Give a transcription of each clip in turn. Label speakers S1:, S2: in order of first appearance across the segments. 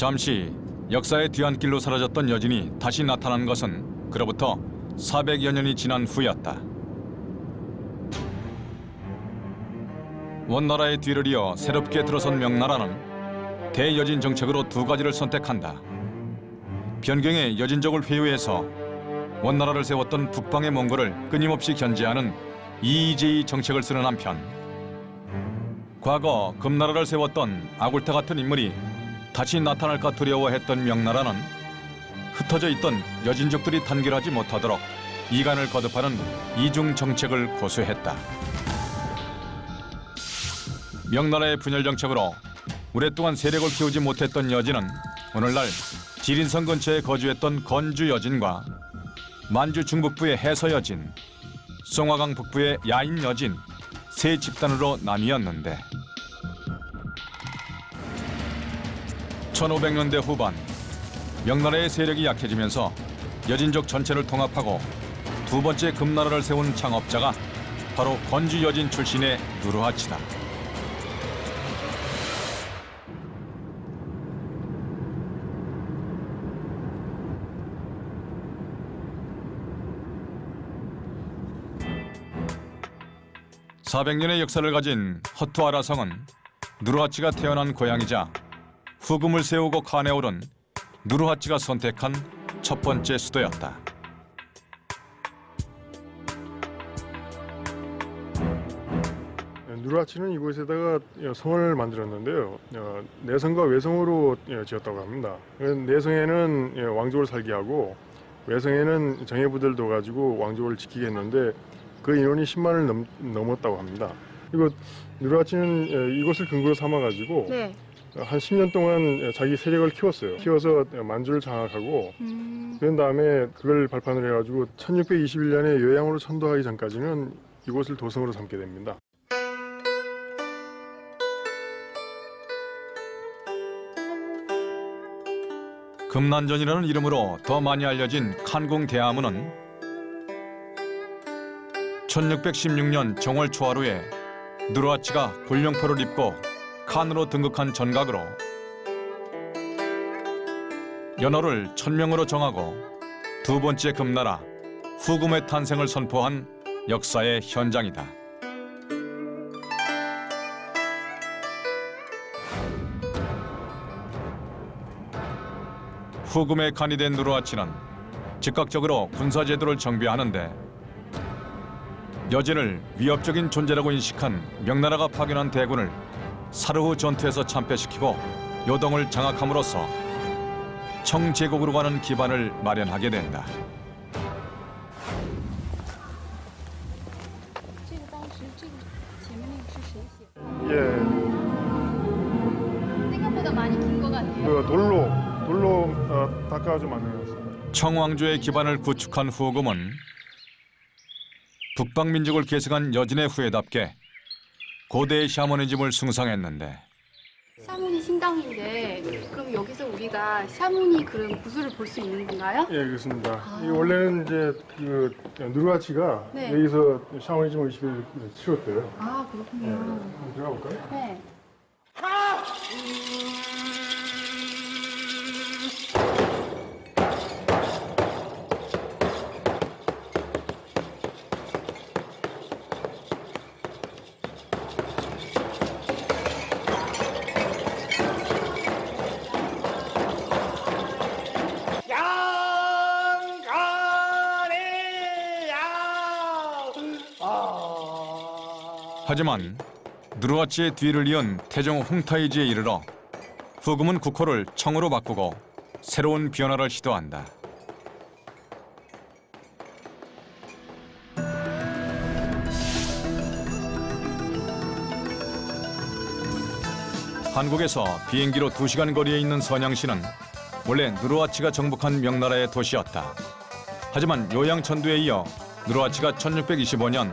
S1: 잠시 역사의 뒤안길로 사라졌던 여진이 다시 나타난 것은 그로부터 400여 년이 지난 후였다. 원나라의 뒤를 이어 새롭게 들어선 명나라는 대여진 정책으로 두 가지를 선택한다. 변경의 여진족을 회유해서 원나라를 세웠던 북방의 몽골을 끊임없이 견제하는 이의제의 정책을 쓰는 한편 과거 금나라를 세웠던 아굴타 같은 인물이 다시 나타날까 두려워했던 명나라는 흩어져 있던 여진족들이 단결하지 못하도록 이간을 거듭하는 이중 정책을 고수했다. 명나라의 분열 정책으로 오랫동안 세력을 키우지 못했던 여진은 오늘날 지린성 근처에 거주했던 건주 여진과 만주 중북부의 해서 여진, 송화강 북부의 야인 여진 세 집단으로 나뉘었는데 1500년대 후반 명나라의 세력이 약해지면서 여진족 전체를 통합하고 두 번째 금나라를 세운 창업자가 바로 건주 여진 출신의 누르하치다. (400년의) 역사를 가진 허투아라 성은 누르하치가 태어난 고향이자 후금을 세우고 칸에 오른 누르하치가 선택한 첫 번째 수도였다.
S2: 누르하치는 이곳에다가 성을 만들었는데요. 어, 내성과 외성으로 예, 지었다고 합니다. 내성에는 예, 왕족을 살게 하고 외성에는 정예부대를 둬가지고 왕족을 지키게 했는데 그 인원이 10만을 넘, 넘었다고 합니다. 그리고 누르하치는 예, 이곳을 근거로 삼아가지고
S3: 네.
S2: 한 10년 동안 자기 세력을 키웠어요. 키워서 만주를 장악하고
S3: 음,
S2: 그런 다음에 그걸 발판을 해가지고 1621년에 요양으로 천도하기 전까지는 이곳을 도성으로 삼게 됩니다.
S1: 금난전이라는 이름으로 더 많이 알려진 칸궁 대하문은 1616년 정월 초하루에 누르하치가 곤룡포를 입고 칸으로 등극한 전각으로 연호를 천명으로 정하고 두 번째 금나라 후금의 탄생을 선포한 역사의 현장이다. 후금의 칸이 된 누르하치는 즉각적으로 군사제도를 정비하는데 여진을 위협적인 존재라고 인식한 명나라가 파견한 대군을 사르후 전투에서 참패시키고 요동을 장악함으로써 청제국으로 가는 기반을 마련하게 된다.
S2: 예.
S3: 생각보다 많이 긴 것 같아요.
S2: 그 돌로 돌로 어, 닦아가지고 만들었어요.
S1: 청왕조의 기반을 구축한 후금은 북방민족을 계승한 여진의 후예답게 고대의 샤머니즘을 숭상했는데
S3: 샤모니 신당인데 그럼 여기서 우리가 샤모니 그런 구슬을 볼 수 있는 건가요?
S2: 예, 그렇습니다.
S3: 아.
S2: 이 원래는 이제 그 누르하치가
S3: 네.
S2: 여기서 샤머니즘 의식을 치렀대요.
S3: 아
S2: 예,
S3: 그렇군요.
S2: 한번 들어가 볼까요?
S3: 네.
S1: 하지만 누르하치의 뒤를 이은 태종 홍타이지에 이르러 후금은 국호를 청으로 바꾸고 새로운 변화를 시도한다. 한국에서 비행기로 2시간 거리에 있는 선양시는 원래 누르하치가 정복한 명나라의 도시였다. 하지만 요양천도에 이어 누르하치가 1625년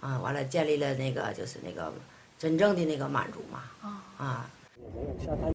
S4: 啊，完了建立了那个就是那个真正的那个满族嘛，
S3: 哦
S4: 啊。